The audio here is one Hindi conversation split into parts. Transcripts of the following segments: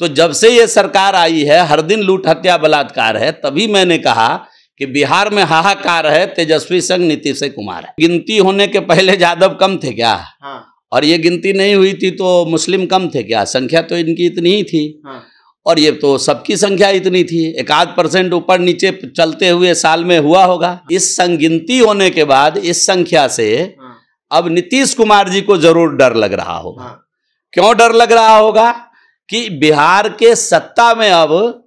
तो जब से ये सरकार आई है हर दिन लूट हत्या बलात्कार है तभी मैंने कहा कि बिहार में हाहाकार है तेजस्वी संघ नीतीश कुमार है। गिनती होने के पहले यादव कम थे क्या? हाँ। और ये गिनती नहीं हुई थी तो मुस्लिम कम थे क्या? संख्या तो इनकी इतनी ही थी। हाँ। और ये तो सबकी संख्या इतनी थी एक आध परसेंट ऊपर नीचे चलते हुए साल में हुआ होगा। इस संगिनती होने के बाद इस संख्या से हाँ। अब नीतीश कुमार जी को ज़रूर डर लग रहा होगा। हाँ। क्यों डर लग रहा होगा? कि बिहार के सत्ता में अब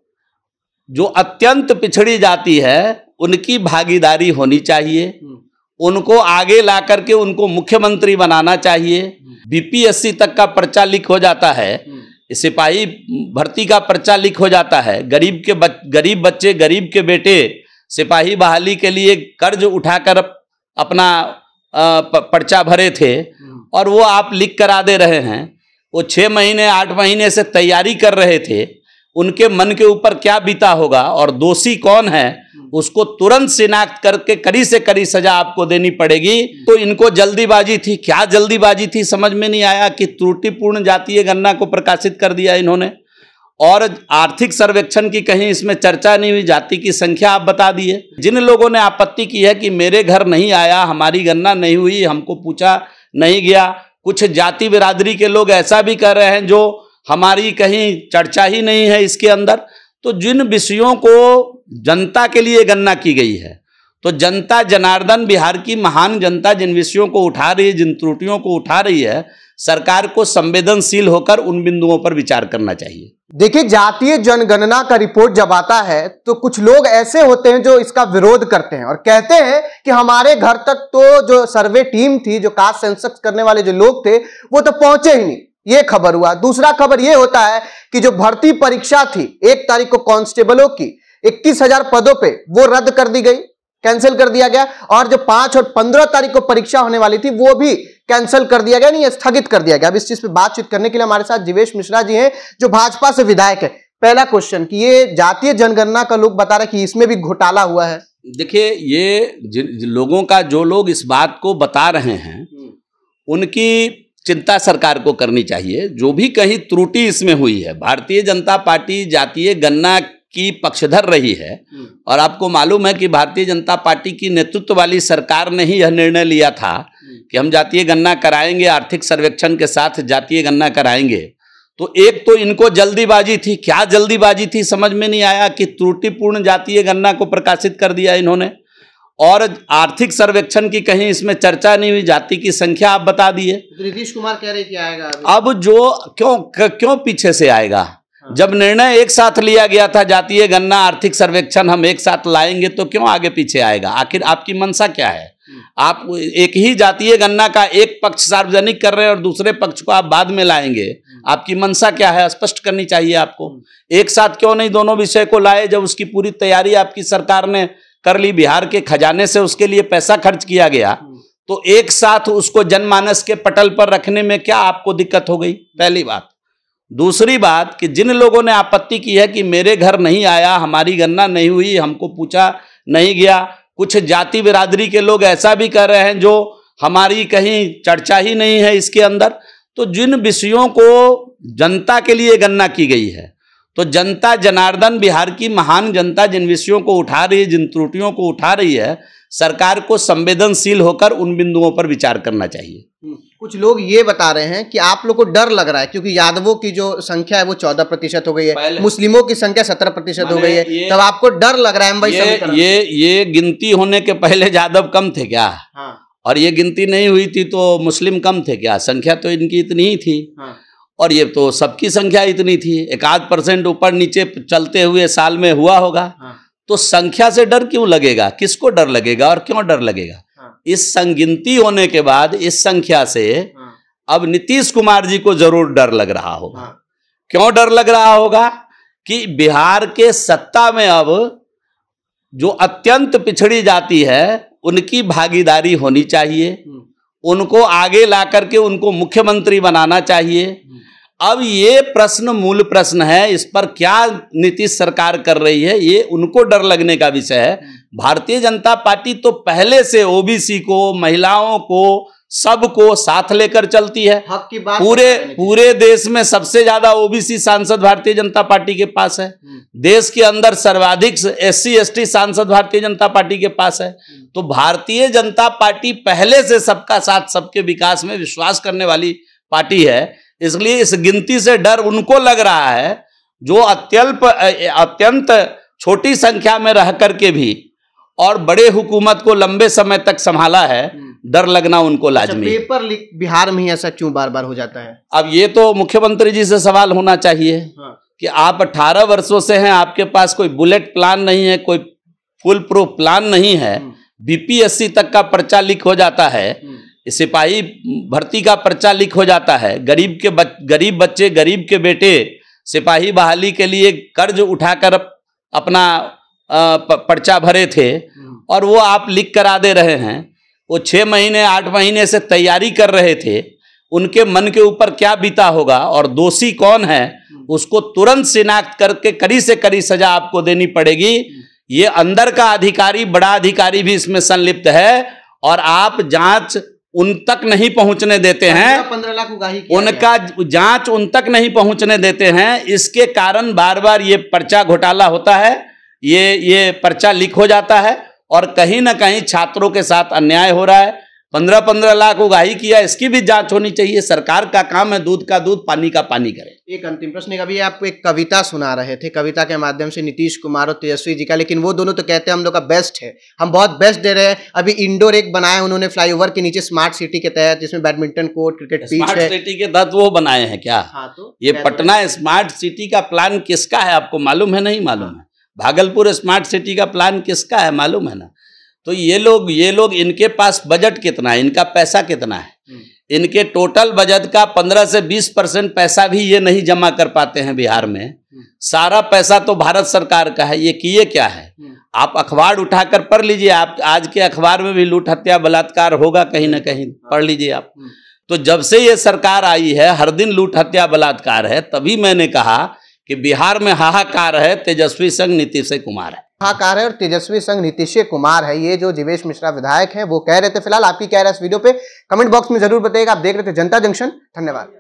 जो अत्यंत पिछड़ी जाती है उनकी भागीदारी होनी चाहिए। हम्म, उनको आगे ला करके उनको मुख्यमंत्री बनाना चाहिए। बीपीएससी तक का पर्चा लीक हो जाता है। हम्म, सिपाही भर्ती का पर्चा लीक हो जाता है। गरीब के बच, गरीब बच्चे गरीब के बेटे सिपाही बहाली के लिए कर्ज उठाकर अपना पर्चा भरे थे। हम्म, और वो आप लीक करा दे रहे हैं। वो छः महीने, आठ महीने से तैयारी कर रहे थे, उनके मन के ऊपर क्या बीता होगा और दोषी कौन है, उसको तुरंत शिनाख्त करके कड़ी से कड़ी सजा आपको देनी पड़ेगी। तो इनको जल्दीबाजी थी। क्या जल्दीबाजी थी समझ में नहीं आया कि त्रुटिपूर्ण जातीय गणना को प्रकाशित कर दिया इन्होंने। और आर्थिक सर्वेक्षण की कहीं इसमें चर्चा नहीं हुई, जाति की संख्या आप बता दिए। जिन लोगों ने आपत्ति की है कि मेरे घर नहीं आया, हमारी गणना नहीं हुई, हमको पूछा नहीं गया कुछ जाति बिरादरी के लोग ऐसा भी कर रहे हैं जो हमारी कहीं चर्चा ही नहीं है इसके अंदर। तो जिन विषयों को जनता के लिए गणना की गई है तो जनता जनार्दन बिहार की महान जनता जिन विषयों को उठा रही है, जिन त्रुटियों को उठा रही है सरकार को संवेदनशील होकर उन बिंदुओं पर विचार करना चाहिए। देखिए, जातीय जनगणना का रिपोर्ट जब आता है तो कुछ लोग ऐसे होते हैं जो इसका विरोध करते हैं और कहते हैं कि हमारे घर तक तो जो सर्वे टीम थी, जो कास्ट सेंसस करने वाले जो लोग थे, वो तो पहुँचे ही नहीं। ये खबर हुआ। दूसरा खबर ये होता है कि जो भर्ती परीक्षा थी, एक तारीख को कांस्टेबलों की, इक्कीस हज़ार पदों पे वो रद्द कर दी गई, कैंसिल कर दिया गया और जो पाँच और पंद्रह तारीख को परीक्षा होने वाली थी, वो भी कैंसिल कर दिया गया, नहीं, स्थगित कर दिया गया। अब इस चीज़ पे बातचीत करने के लिए हमारे साथ जीवेश मिश्रा जी हैं, जो भाजपा से विधायक है। पहला क्वेश्चन कि ये जातीय जनगणना का लोग बता रहे कि इसमें भी घोटाला हुआ है। देखिए, ये लोगों का, जो लोग इस बात को बता रहे हैं, उनकी चिंता सरकार को करनी चाहिए। जो भी कहीं त्रुटि इसमें हुई है, भारतीय जनता पार्टी जातीय गणना की पक्षधर रही है, और आपको मालूम है कि भारतीय जनता पार्टी की नेतृत्व वाली सरकार ने ही यह निर्णय लिया था कि हम जातीय गणना कराएँगे आर्थिक सर्वेक्षण के साथ जातीय गणना कराएँगे। तो एक तो इनको जल्दीबाजी थी। क्या जल्दीबाजी थी समझ में नहीं आया कि त्रुटिपूर्ण जातीय गणना को प्रकाशित कर दिया इन्होंने। और आर्थिक सर्वेक्षण की कहीं इसमें चर्चा नहीं हुई जाति की संख्या आप बता दिए। नीतीश कुमार कह रहे कि आएगा अब जो क्यों क्यों पीछे से आएगा? जब निर्णय एक साथ लिया गया था जातीय गणना आर्थिक सर्वेक्षण हम एक साथ लाएँगे तो क्यों आगे पीछे आएगा? आखिर आपकी मंशा क्या है? आप एक ही जातीय गणना का एक पक्ष सार्वजनिक कर रहे हैं और दूसरे पक्ष को आप बाद में लाएँगे। आपकी मंशा क्या है? स्पष्ट करनी चाहिए आपको। एक साथ क्यों नहीं दोनों विषय को लाए जब उसकी पूरी तैयारी आपकी सरकार ने कर ली? बिहार के खजाने से उसके लिए पैसा खर्च किया गया। तो एक साथ उसको जनमानस के पटल पर रखने में क्या आपको दिक्कत हो गई? पहली बात। दूसरी बात कि जिन लोगों ने आपत्ति की है कि मेरे घर नहीं आया, हमारी गणना नहीं हुई, हमको पूछा नहीं गया कुछ जाति बिरादरी के लोग ऐसा भी कर रहे हैं जो हमारी कहीं चर्चा ही नहीं है इसके अंदर। तो जिन विषयों को जनता के लिए गणना की गई है तो जनता जनार्दन बिहार की महान जनता जिन विषयों को उठा रही है, जिन त्रुटियों को उठा रही है, सरकार को संवेदनशील होकर उन बिंदुओं पर विचार करना चाहिए। कुछ लोग ये बता रहे हैं कि आप लोग को डर लग रहा है क्योंकि यादवों की जो संख्या है वो चौदह प्रतिशत हो गई है मुस्लिमों की संख्या सत्रह प्रतिशत हो गई है। तब आपको डर लग रहा है एमवाई ये ये ये गिनती होने के पहले यादव कम थे क्या? हाँ। और ये गिनती नहीं हुई थी तो मुस्लिम कम थे क्या? संख्या तो इनकी इतनी ही थी। हाँ। और ये तो सबकी संख्या इतनी थी। एक आध परसेंट ऊपर नीचे चलते हुए साल में हुआ होगा। हाँ। तो संख्या से डर क्यों लगेगा? किसको डर लगेगा और क्यों डर लगेगा? इस संगिनती होने के बाद इस संख्या से हाँ। अब नीतीश कुमार जी को ज़रूर डर लग रहा होगा। हाँ। क्यों डर लग रहा होगा? कि बिहार के सत्ता में अब जो अत्यंत पिछड़ी जाती है उनकी भागीदारी होनी चाहिए। हम्म, उनको आगे ला करके उनको मुख्यमंत्री बनाना चाहिए। अब ये प्रश्न मूल प्रश्न है इस पर क्या नीतीश सरकार कर रही है ये उनको डर लगने का विषय है। भारतीय जनता पार्टी तो पहले से ओबीसी को महिलाओं को सबको साथ लेकर चलती है। हक की बात पूरे हैं। पूरे देश में सबसे ज़्यादा ओबीसी सांसद भारतीय जनता पार्टी के पास है। हम्म, देश के अंदर सर्वाधिक एस सी सांसद भारतीय जनता पार्टी के पास है। तो भारतीय जनता पार्टी पहले से सबका साथ सबके विकास में विश्वास करने वाली पार्टी है। इसलिए इस गिनती से डर उनको लग रहा है जो अत्यल्प अत्यंत छोटी संख्या में रह करके भी और बड़े हुकूमत को लंबे समय तक संभाला है डर लगना उनको अच्छा, लाजमी पेपर लीक बिहार में ही ऐसा क्यों बार बार हो जाता है? अब ये तो मुख्यमंत्री जी से सवाल होना चाहिए हाँ, कि आप 18 वर्षों से हैं आपके पास कोई बुलेट प्लान नहीं है कोई फुल प्रूफ प्लान नहीं है हम्म, बीपीएससी तक का पर्चा लीक हो जाता है हम्म, सिपाही भर्ती का पर्चा लीक हो जाता है गरीब के बच, गरीब बच्चे गरीब के बेटे सिपाही बहाली के लिए कर्ज उठाकर अपना पर्चा भरे थे हम्म, और वो आप लिख करा दे रहे हैं। वो छः महीने आठ महीने से तैयारी कर रहे थे। उनके मन के ऊपर क्या बीता होगा? और दोषी कौन है? उसको तुरंत शिनाख्त करके कड़ी से कड़ी सजा आपको देनी पड़ेगी। ये अंदर का अधिकारी बड़ा अधिकारी भी इसमें संलिप्त है और आप जाँच उन तक नहीं पहुँचने देते हैं। पंद्रह लाख उगाही उनका जाँच उन तक नहीं पहुँचने देते हैं। इसके कारण बार बार ये पर्चा घोटाला होता है। ये ये पर्चा लीक हो जाता है। और कहीं ना कहीं छात्रों के साथ अन्याय हो रहा है। पंद्रह पंद्रह लाख उगाही किया इसकी भी जाँच होनी चाहिए। सरकार का काम है दूध का दूध पानी का पानी करे। एक अंतिम प्रश्न अभी आप एक कविता सुना रहे थे कविता के माध्यम से नीतीश कुमार और तेजस्वी जी का लेकिन वो दोनों तो कहते हैं हम लोग का बेस्ट है। हम बहुत बेस्ट दे रहे हैं। अभी इंडोर एक बनाया उन्होंने फ्लाईओवर के नीचे स्मार्ट सिटी के तहत जिसमें badminton court cricket smart city के तहत वो बनाए हैं क्या? हाँ तो ये पटना स्मार्ट सिटी का प्लान किसका है आपको मालूम है नहीं मालूम है? भागलपुर स्मार्ट सिटी का प्लान किसका है मालूम है ना? तो ये लोग ये लोग इनके पास बजट कितना है? इनका पैसा कितना है? हम्म, इनके टोटल बजट का पंद्रह से बीस परसेंट पैसा भी ये नहीं जमा कर पाते हैं बिहार में। सारा पैसा तो भारत सरकार का है। ये किए क्या है? हम्म, आप अखबार उठाकर पढ़ लीजिए। आप आज के अखबार में भी लूट हत्या बलात्कार होगा कहीं ना कहीं। पढ़ लीजिए आप। हम्म। तो जब से ये सरकार आई है हर दिन लूट हत्या बलात्कार है तभी मैंने कहा कि बिहार में हाहाकार है, तेजस्वी संघ नीतीश कुमार है। हाहाकार है और तेजस्वी संघ नीतीश कुमार है। ये जो जीवेश मिश्रा विधायक है, वो कह रहे थे, फ़िलहाल आपकी राय है इस वीडियो पे? कमेंट बॉक्स में ज़रूर बताइएगा। आप देख रहे थे जनता जंक्शन। धन्यवाद।